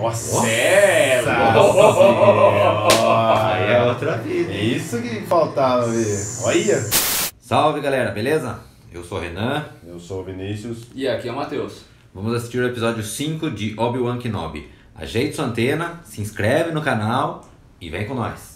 Nossa! É, Aí é outra vida. É isso que faltava ver. Olha! Salve galera, beleza? Eu sou o Renan. Eu sou o Vinícius. E aqui é o Matheus. Vamos assistir o episódio 5 de Obi-Wan Kenobi. Ajeite sua antena, se inscreve no canal e vem com nós.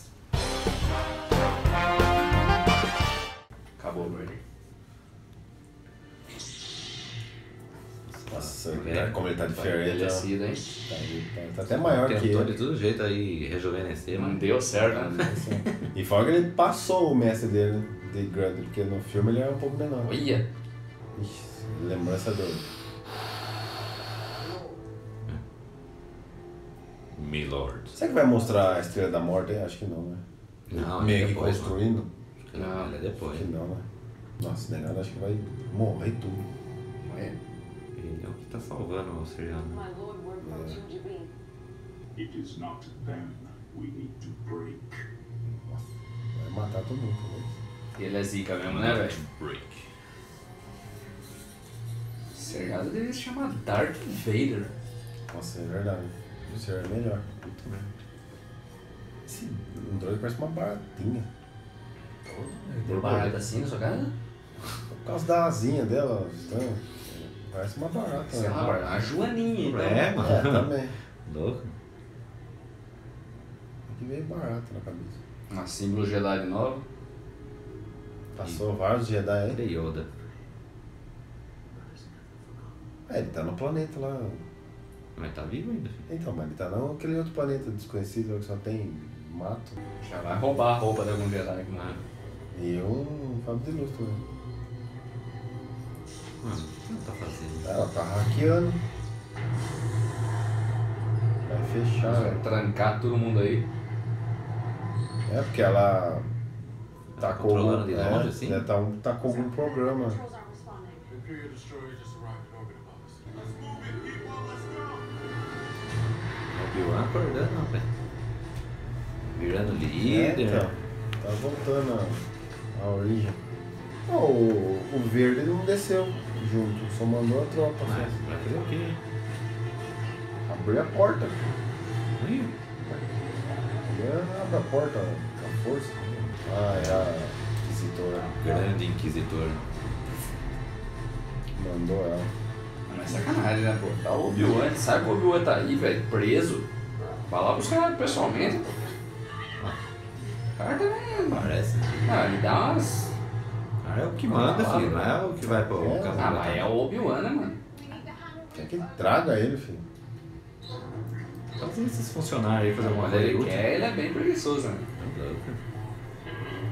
Nossa, É, como ele tá diferente. ó. Envelhecido, hein? Tá, ele tá- tá até maior que Tentou ele. de todo jeito aí rejuvenescer, Não mas deu certo, né? E fora que ele passou o mestre dele, né, de grande, porque no filme ele era um pouco menor. Olha. Ixi, lembrança do. Milord. Será que vai mostrar a Estrela da Morte? aí? Acho que não, né? Não, Meio é que depois, construindo? Não, é depois. Acho que não, né? Nossa, negado acho que vai morrer tudo. Olha. Ele é o que tá salvando o Siriano. My lord, we're approaching Jabin. It is not them we need to break. Nossa, vai matar todo mundo. talvez. Ele é zica mesmo, né, velho? Break. Sergado deveria se chamar Darth Vader. Nossa, é verdade. Isso é melhor. Esse Android parece uma baratinha. Deu barata assim na sua casa? Por causa da asinha dela, então, parece uma barata. Sei né? lá, a Joaninha, então. É, mano. É, também. Louco. Aqui veio barata na cabeça. Uma símbolo Jedi nova. Passou vários Jedi aí. Ele é Yoda. É, ele tá no planeta lá. Mas tá vivo ainda. Então, mas ele tá naquele outro planeta desconhecido que só tem mato. Já vai roubar a roupa de algum Jedi que morreu. E um Fábio de Luz também. Mano, o que ela tá fazendo? Ela tá hackeando. Vai fechar. Vai trancar todo mundo aí. É porque ela Tá tacou controlando de é, longe, assim? né, tá um- tacou algum programa. Obi-Wan acordando, velho. Virando É, líder. então, tá voltando a, a origem. Ó, o, o verde não desceu junto, só mandou a tropa. Mas só. vai fazer o quê? Abriu a porta. Ele abre a porta com a força. Ah, é a inquisitora. Grande Inquisitor. Mandou ela. Mas sacanagem, né, pô? Tá o Obi-Wan, sabe que o Obi-Wan tá aí, velho, preso. Vai lá buscar pessoalmente, pô. O cara também. Parece. Ah, ele dá umas. É o que manda, filho. Não é o que vai pro É. casamento. Ah, mas é o Obi-Wan, né, mano? Quer que traga ele, filho. Todos esses funcionários aí fazer alguma coisa ele útil. quer, ele é bem preguiçoso, né? Tá.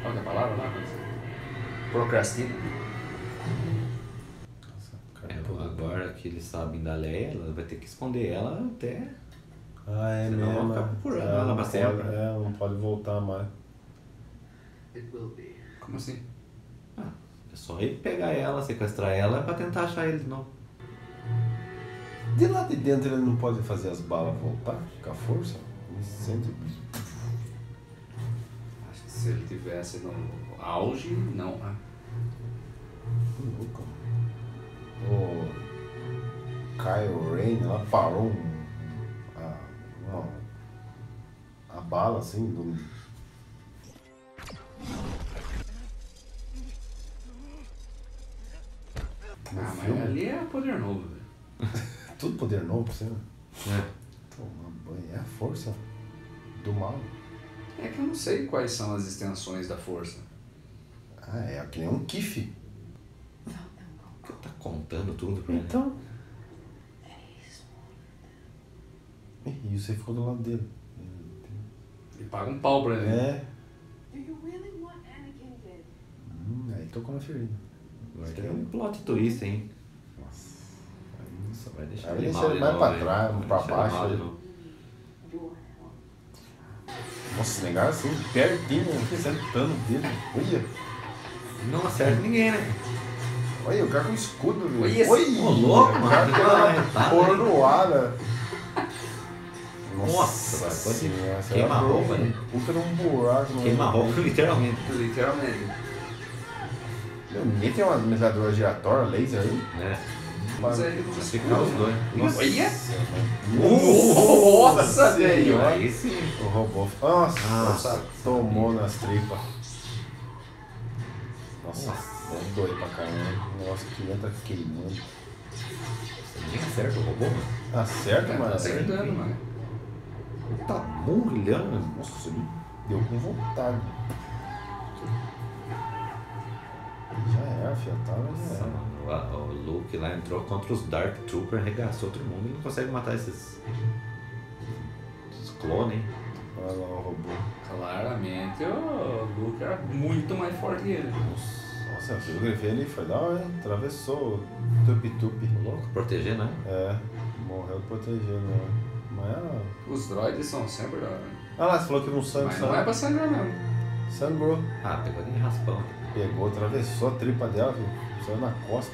Qual que é a palavra lá? Procrastina. Nossa, É, cara, tudo. agora que eles sabem da Leia, ela vai ter que esconder ela até. Ah, é Senão mesmo. ficar é. procurando É, ela não pra pode- sempre. É, não pode voltar mais. It will be. Como assim? Ah, é só ir pegar ela, sequestrar ela pra tentar achar ele de novo. De lá de dentro ele não pode fazer as balas voltar com a força? Ele sente. Acho que se ele tivesse no auge, não. Que louco. O Kyle Rain lá parou a, uma, a bala assim do. No Ah, mas filme. ali é poder novo, velho. Tudo poder novo pra você, né? É. Toma banho. É a força do mal. É que eu não sei quais são as extensões da força. Ah, é que nem um kiff. Você tá contando tudo pra ele. Então. E você ficou do lado dele. Ele paga um pau pra ele. É. Do you really want Anakin dead? Hum, aí tocou na ferida. Agora tem um plot twist, hein? Nossa. Só vai deixar Aí ele ele mal de vai novo, pra hein? trás, Vai pra deixar ele baixo, mal de aí. novo. Your help. Nossa, negar assim, pertinho, sentando o dedo. Olha. Não acerta ninguém, né? Olha, o cara com escudo, velho. Olha esse- Ô, louco, O cara mano. tem Ah, uma tá, coroada. Nossa, pode senhora, essa queima era a roupa, né? Puta num buraco. no- Queima a roupa, literalmente. Literalmente. Ninguém tem uma metralhadora giratória, laser aí? É. Mas aí ele começou Ficar os dois. Nossa, Olha! Nossa, Nossa, velho! aí sim. O robô. Nossa, Nossa. tomou nas tripas. Nossa, deve doer pra caramba. O negócio que entra queimando. Nem acerta o robô, mano. Acerta, Tá mas acertando, mano. Tá morrilhando. Nossa, ele deu com vontade. Era, filho. Tava, já Nossa, mano, a- o Luke lá entrou contra os Dark Trooper, arregaçou todo mundo e não consegue matar esses. esses clones? Olha lá o robô. Claramente o Luke era muito mais forte que ele. Nossa, você viu o que ele fez ali? Foi da hora, hein? Atravessou o tupi-tupi. Louco, proteger, né? É, morreu protegendo. né? Mas ela... Os droids são sempre da hora. Ah lá, você falou que não sangue, Mas não é pra sangrar mesmo. Sangrou. Ah, pegou de raspão. Pegou, atravessou a tripa dela, viu? Saiu na costa.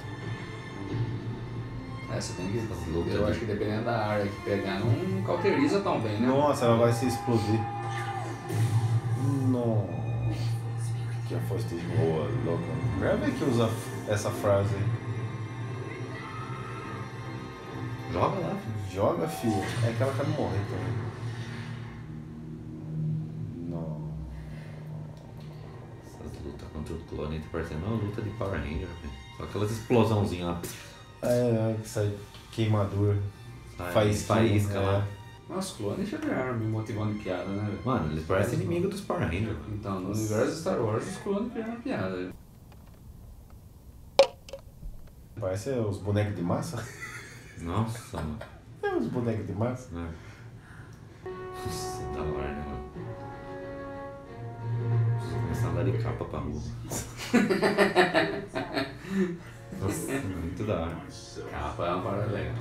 É, você tem que. Essas lutas Eu acho que dependendo da área que pegar, não cauteriza tão bem, né? Nossa, ela vai se explodir. Nossa. Que a força de boa, louca. Primeira vez que usa essa frase aí. Joga lá, filho. Joga, filho. É que ela quer morrer também. Clone tá parecendo uma luta de Power Ranger, filho. Só aquelas explosãozinhas lá. É, é, que sai queimadura. Sai Faísquinha, faísca é. lá. Mas os clones já vieram me motivando de piada, né, velho? Mano, eles parecem inimigo dos Power Rangers. Então, no universo de Star Wars, os clones vieram piada. velho. Parece os bonecos de massa. Nossa, mano. É os bonecos de massa. É. Nossa, da hora, né, começar a andar de capa pra rua. Nossa, muito da hora. Capa é uma parada legal.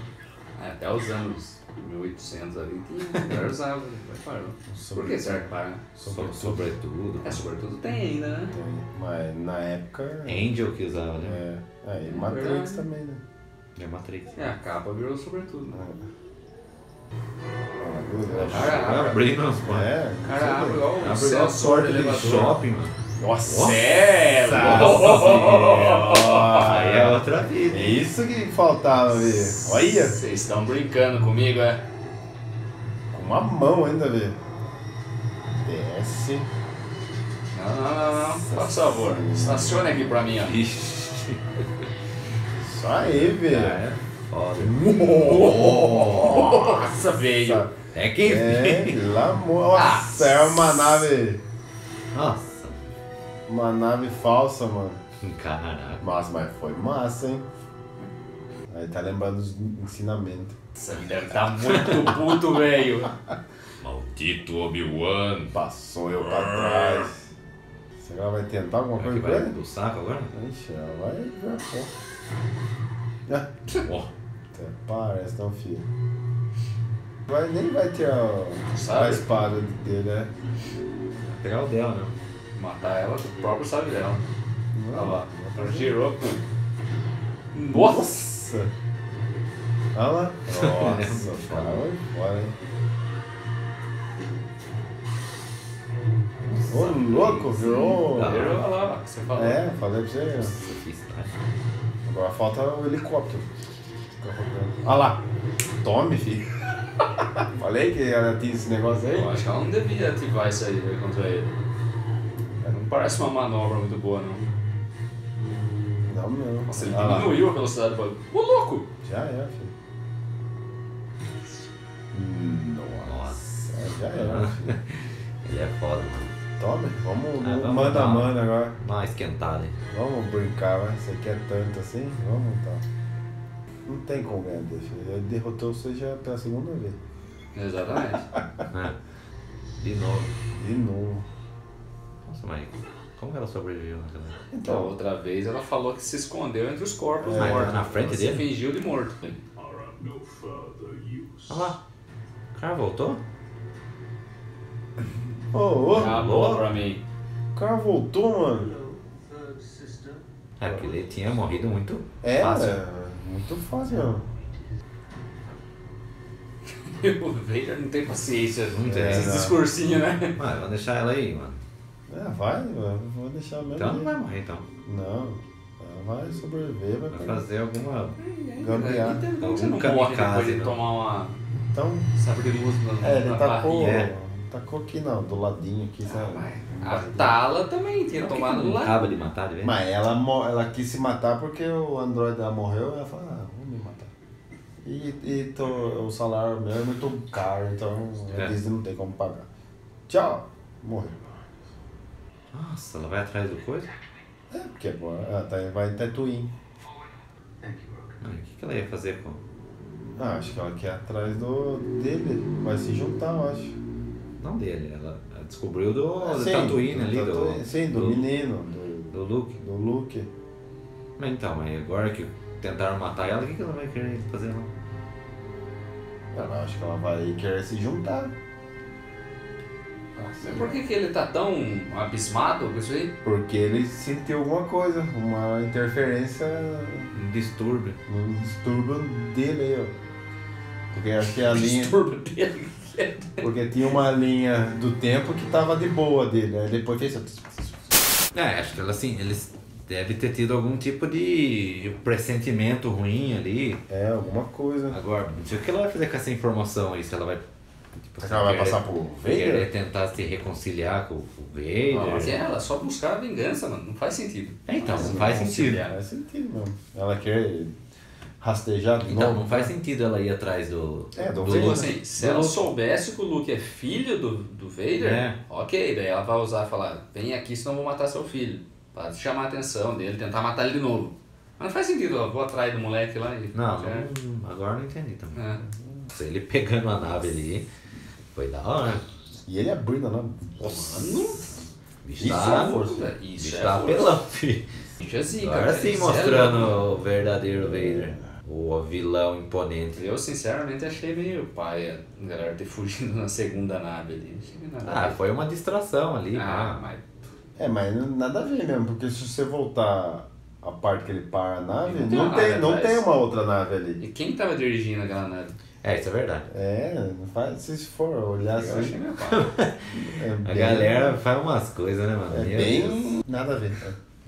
Até os anos 1800 ali, tinha mulher usava, mas parou. Por que serve para? So- Sobretudo. É, sobretudo tem ainda, né? Tem. Mas na época. Angel que usava, né? É. É, e Matrix Verdade. também, né? É Matrix. É, a capa virou sobretudo, né? Cara, Abrindo as portas. É, cara abre o Abre a só porta do shopping, mano. Nossa! Sério? Aí é outra vida. É isso que faltava ver. Olha! Vocês estão brincando comigo, é? Com uma mão ainda, velho. Desce. Não, não, não, não. Por favor, estacione aqui pra mim, ó. Ixi. Isso aí, velho. Foda. Nossa, veio. É quem É, pelo amor. Nossa, é uma nave. Nossa. Uma nave falsa, mano. Caraca. Mas, mas foi massa, hein? Aí tá lembrando dos ensinamentos. Você deve estar muito puto, velho. Maldito Obi-Wan. Passou eu pra trás. Que ela vai tentar alguma coisa que vai ele? do saco agora? Ixi, ela vai ver Ah, Ó. até parece, não, filho. Vai, nem vai ter a, a espada dele, né? Vai pegar o dela, né? Matar ela com o próprio sabe dela. Olha lá. Ela girou. Nossa! Olha lá. Nossa, cara vai fora, hein? Ô, louco, virou. Ah. Virou, olha lá, você falou. É, falei pra você. Tá? Agora falta o helicóptero. Olha lá. Tome, filho. Falei que ela tinha esse negócio aí. Eu acho que ela não devia ativar isso aí velho, contra ele. Não parece uma manobra muito boa, não. Não, não. Nossa, ele lá. diminuiu a velocidade do bagulho. Ô, louco! Já é, filho. Nossa, já é, filho. Ele é foda, mano. Tome, vamos Ah, vamos mano a mano agora. Dá uma esquentada aí. Vamos brincar, vai. Você quer tanto assim? Vamos então. Não tem como ganhar filho. Ele derrotou você já pela segunda vez. Exatamente. É. De novo. De novo. Nossa, mas como que ela sobreviveu naquela Então, Então, outra vez ela falou que se escondeu entre os corpos É, mortos. na frente ela dele? Se fingiu de morto. Olha lá. O cara voltou? Ô, ô, Acabou pra mim. o cara voltou, mano. É, porque ele tinha morrido muito É, fácil. é, muito fácil, mano. O Vader não tem paciência. Não tem, Esse não. discursinho, né? Mano, vamos deixar ela aí, mano. É, vai, mano. Vou deixar mesmo. Então não aí. vai morrer, então. Não. Ela vai sobreviver, vai Vai pegar. fazer alguma. Gambiarra. Que não Algum morre kamikaze, depois de não. tomar uma Então, sabre de luz na, é, ele na tacou. É. Tacou aqui não, do ladinho aqui, sabe? A Tala também tinha tomado Não lá. acaba de matar de vez? Mas ela, mo- ela quis se matar porque o Android dela morreu, ela falou, ah, vou me matar. E, e tô, o salário meu é muito caro, então a É. Disney não tem como pagar. Tchau, morreu. Nossa, ela vai atrás do coisa? É, porque pô, ela tá, vai em Tatooine. Mas O que, que ela ia fazer com. Ah, acho que ela quer ir atrás do, dele, vai se juntar, eu acho. Não dele, ela descobriu do, do Sim, Tatooine ali, Tatooine, do, Sim, do, do, menino, do, do Luke. do Luke. Mas então, mas agora que tentaram matar ela, o que, que ela vai querer fazer lá? Ela acho que ela vai querer se juntar. Mas Por que, que ele tá tão abismado com isso aí? Porque ele sentiu alguma coisa, uma interferência Um distúrbio. no distúrbio dele aí, ó. Porque acho que a linha. distúrbio dele. Porque tinha uma linha do tempo que tava de boa dele. Aí depois fez assim. É, acho que ela assim, eles devem ter tido algum tipo de pressentimento ruim ali. É, alguma coisa. Agora, não sei o que ela vai fazer com essa informação aí, se ela vai. Tipo, que ela vai querer- passar Querer Vader? tentar se reconciliar com o Vader. Mas é, ela só buscar a vingança, mano. Não faz sentido. É, então, Mas não faz conciliar. Faz sentido mesmo. Ela quer rastejar de Então, novo. não faz sentido ela ir atrás do. É, do do Vader. Assim, se ela soubesse que o Luke é filho do, do Vader, É. ok, daí ela vai usar e falar, vem aqui senão eu vou matar seu filho. Pra chamar a atenção dele, tentar matar ele de novo. Mas não faz sentido, eu vou atrás do moleque lá e. Não, já- não- agora não entendi também. É. Ele pegando a nave ali. Foi da hora. E ele abrindo lá. Mano, Bicho Isso tá, é força. velho, bicho isso é tá força. apelão, filho. Bicho é zica, Agora sim isso é mostrando o verdadeiro Vader. O vilão imponente. Eu sinceramente achei meio paia a galera ter fugido na segunda nave ali. Ah, foi uma distração ali. Ah, mas. É, mas nada a ver mesmo, porque se você voltar a parte que ele para a nave, Não tem não uma tem, nave não atrás. tem uma outra nave ali. E quem tava dirigindo aquela nave? É, isso é verdade. É, faz, se for olhar Eu achei assim. É A bem- galera faz umas coisas, né, mano? É bem nada a ver.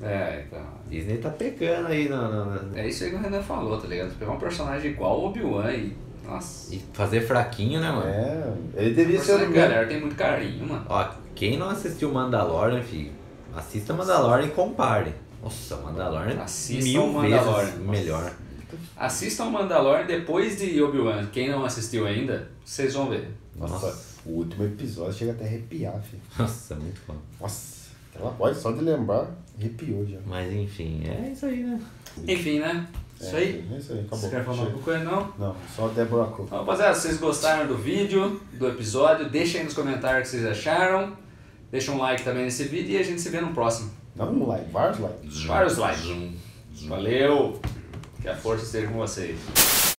É, então. Disney tá pegando aí no, no- no- É isso aí que o Renan falou, tá ligado? Pegar um personagem igual o Obi-Wan e. Nossa. E fazer fraquinho, né, mano? É, ele devia ser o galera tem muito carinho, mano. Ó, quem não assistiu Mandalorian, filho, assista Mandalorian e compare. Nossa, Mandalorian Assistam mil Mandalorian. vezes melhor. Assistam o Mandalorian depois de Obi-Wan. Quem não assistiu ainda, vocês vão ver. Nossa, Nossa. o último episódio chega até a arrepiar, filho. Nossa, muito bom. Nossa, voz só de lembrar, arrepiou já. Mas enfim, é isso aí, né? Enfim, né? Isso aí. É isso aí, acabou. Você quer falar alguma coisa, não? Não, só Deborah Cook. Então, rapaziada, se vocês gostaram do vídeo, do episódio, deixem aí nos comentários o que vocês acharam. Deixa um like também nesse vídeo e a gente se vê no próximo. Não um like, vários likes. Vários likes. Valeu! Que a força esteja com vocês.